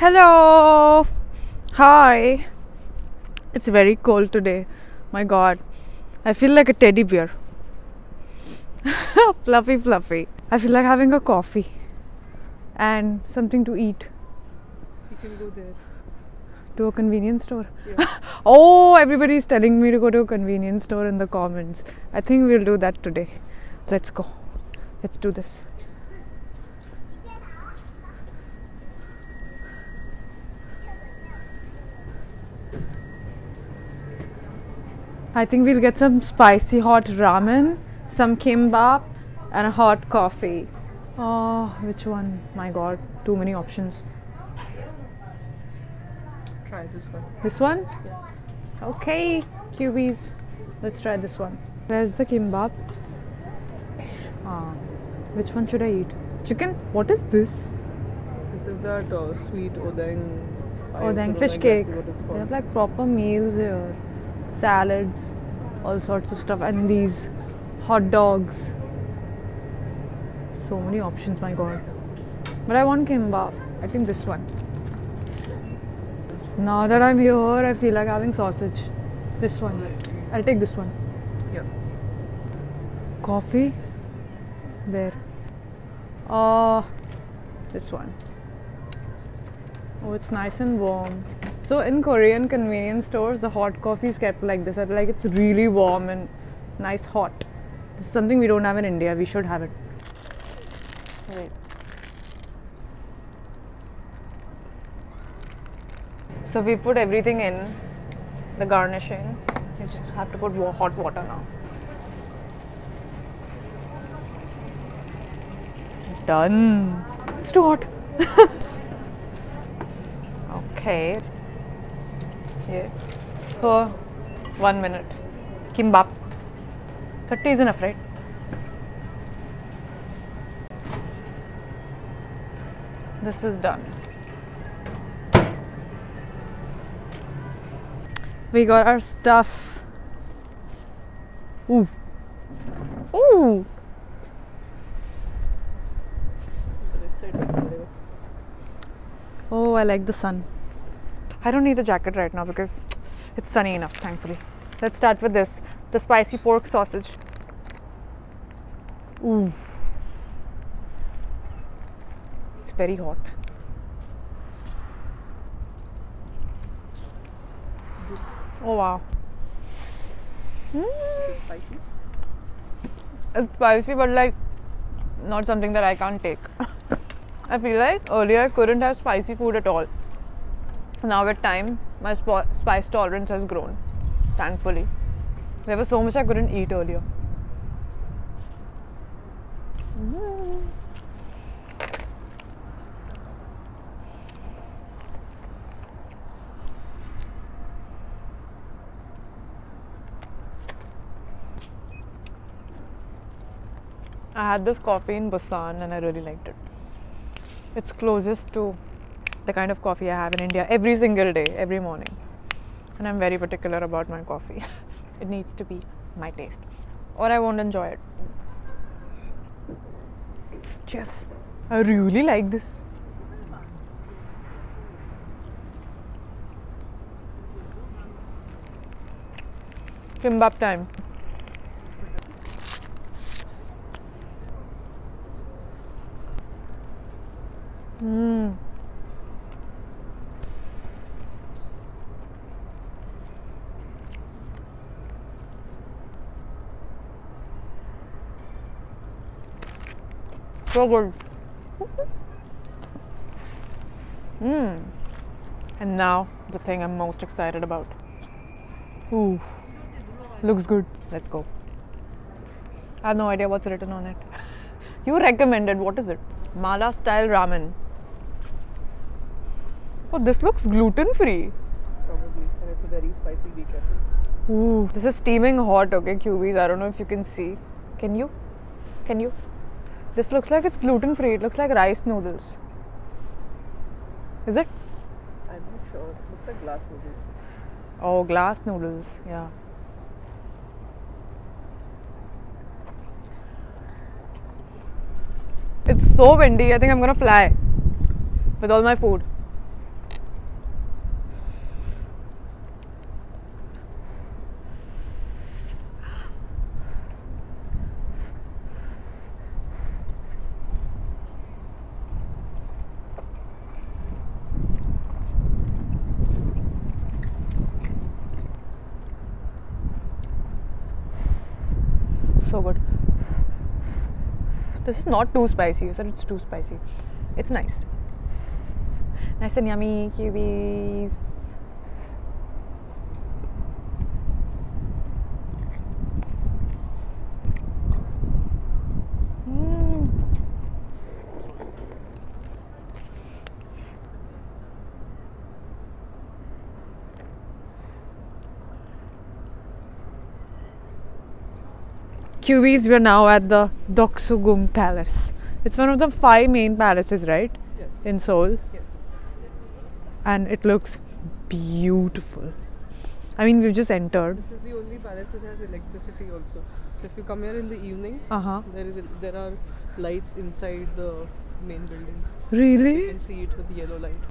Hello. Hi. It's very cold today. My god. I feel like a teddy bear. fluffy, fluffy. I feel like having a coffee and something to eat. You can go there. To a convenience store. Yeah. Oh, everybody's telling me to go to a convenience store in the comments. I think we'll do that today. Let's go. Let's do this. I think we'll get some spicy hot ramen, some kimbap, and a hot coffee. Oh, which one? My god, too many options. Try this one. This one? Yes. Okay, cubies. Let's try this one. Where's the kimbap? Ah, which one should I eat? Chicken? What is this? This is that uh, sweet odang. I also dang, don't fish cake. They have like proper meals here. Salads, all sorts of stuff, and these hot dogs. So many options, my god. But I want kimbap. I think this one. Now that I'm here, I feel like having sausage. This one. I'll take this one. Yeah. Coffee. There. Oh, this one. Oh, it's nice and warm. So in Korean convenience stores, the hot coffee is kept like this. Like it's really warm and nice hot. This is something we don't have in India. We should have it. Wait. So we put everything in the garnishing. You just have to put hot water now. Done. It's too hot. okay. Yeah. For one minute. Kimbap. 30 is enough, right? This is done. We got our stuff. Ooh. Ooh. This side, whatever. Oh, I like the sun. I don't need the jacket right now because it's sunny enough, thankfully. Let's start with this the spicy pork sausage. Ooh. It's very hot. Oh wow. Is it spicy? It's spicy, but like not something that I can't take. I feel like earlier I couldn't have spicy food at all. Now with time, my sp- spice tolerance has grown. Thankfully, there was so much I couldn't eat earlier. Mm. I had this coffee in Busan and I really liked it. It's closest to the kind of coffee I have in India every single day, every morning. And I'm very particular about my coffee. it needs to be my taste, or I won't enjoy it. Cheers. I really like this. Kimbap time. Mm. So good. Mm. And now the thing I'm most excited about. Ooh, looks good. Let's go. I have no idea what's written on it. you recommended. What is it? Mala style ramen. Oh, this looks gluten free. Probably. And it's very spicy. Be careful. Ooh, this is steaming hot, okay, cubies. I don't know if you can see. Can you? Can you? This looks like it's gluten free. It looks like rice noodles. Is it? I'm not sure. It looks like glass noodles. Oh, glass noodles. Yeah. It's so windy. I think I'm gonna fly with all my food. So good. This is not too spicy. You said it's too spicy. It's nice. Nice and yummy cubies. Cubies, we're now at the Deoksugung Palace. It's one of the five main palaces, right? Yes. In Seoul. Yes. And it looks beautiful. I mean, we've just entered. This is the only palace which has electricity also. So if you come here in the evening, Uh huh. there is a, there are lights inside the main buildings. Really? You can see it with the yellow light.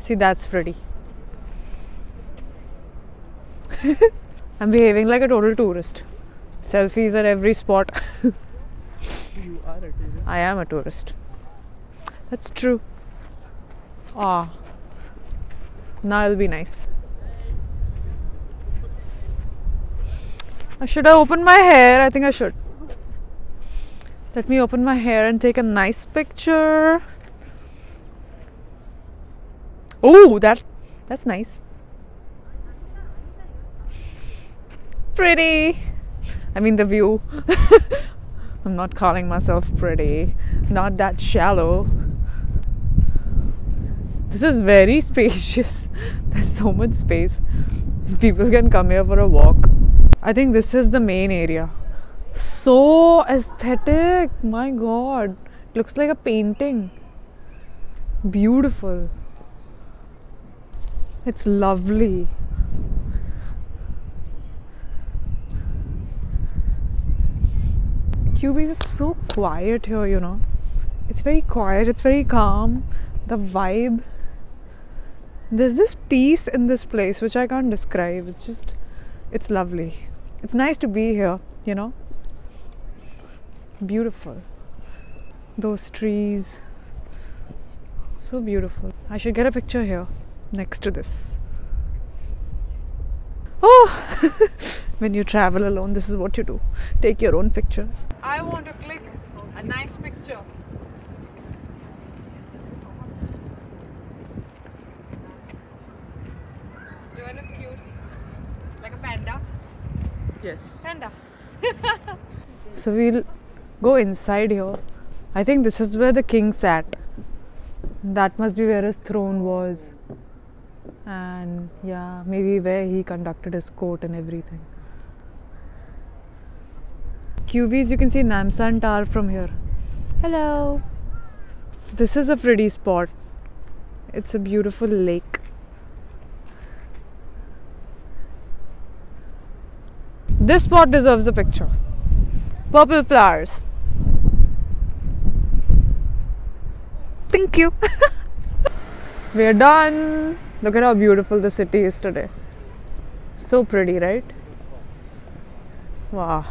See, that's pretty. I'm behaving like a total tourist. Selfies at every spot. You are a tourist. I am a tourist. That's true. Ah. Now it'll be nice. I should have opened my hair. I think I should. Let me open my hair and take a nice picture. Oh, that that's nice. Pretty. I mean the view. I'm not calling myself pretty. Not that shallow. This is very spacious. There's so much space. People can come here for a walk. I think this is the main area. So aesthetic. My god. It looks like a painting. Beautiful. It's lovely. Cubie, it's so quiet here, you know. It's very quiet, it's very calm. The vibe. There's this peace in this place which I can't describe. It's just, it's lovely. It's nice to be here, you know. Beautiful. Those trees. So beautiful. I should get a picture here next to this. Oh! when you travel alone, this is what you do. Take your own pictures. I want to click a nice picture. You want to cute? Like a panda? Yes. Panda. so we'll go inside here. I think this is where the king sat. That must be where his throne was. And yeah, maybe where he conducted his court and everything. Cubies, you can see Namsan Tower from here. Hello. This is a pretty spot. It's a beautiful lake. This spot deserves a picture. Purple flowers. Thank you. We're done. Look at how beautiful the city is today. So pretty, right? Wow.